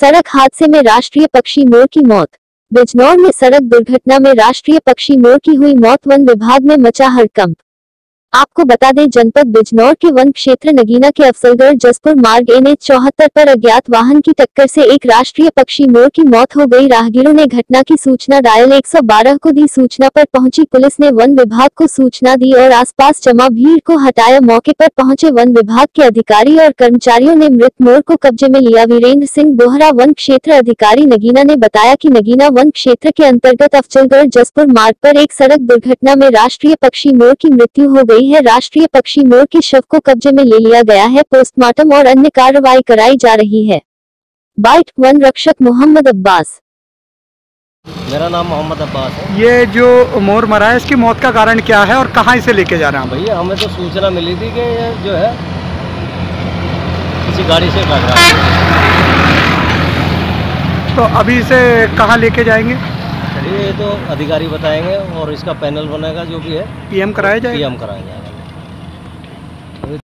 सड़क हादसे में राष्ट्रीय पक्षी मोर की मौत। बिजनौर में सड़क दुर्घटना में राष्ट्रीय पक्षी मोर की हुई मौत वन विभाग में मचा हड़कंप। आपको बता दें, जनपद बिजनौर के वन क्षेत्र नगीना के अफसलगढ़ जसपुर मार्ग एन एच चौहत्तर पर अज्ञात वाहन की टक्कर से एक राष्ट्रीय पक्षी मोर की मौत हो गई। राहगीरों ने घटना की सूचना डायल 112 को दी। सूचना पर पहुँची पुलिस ने वन विभाग को सूचना दी और आसपास जमा भीड़ को हटाया। मौके पर पहुँचे वन विभाग के अधिकारी और कर्मचारियों ने मृत मोर को कब्जे में लिया। वीरेंद्र सिंह बोहरा, वन क्षेत्र अधिकारी नगीना ने बताया की नगीना वन क्षेत्र के अंतर्गत अफजलगढ़, जसपुर मार्ग पर एक सड़क दुर्घटना में राष्ट्रीय पक्षी मोर की मृत्यु हो गई। है। राष्ट्रीय पक्षी मोर के शव को कब्जे में ले लिया गया है। पोस्टमार्टम और अन्य कार्रवाई कराई जा रही है। बाइट वन रक्षक मोहम्मद अब्बास। मेरा नाम मोहम्मद अब्बास है। ये जो मोर मरा है इसकी मौत का कारण क्या है और कहाँ इसे लेके जा रहे हैं भैया हमें तो सूचना मिली थी कि ये जो है किसी गाड़ी से काट रहा है। तो अभी इसे कहाँ लेके जाएँगे? चलिए ये तो अधिकारी बताएँगे और इसका पैनल बनेगा जो भी है। पीएम कराया जाएगा? पीएम कराया जाएगा।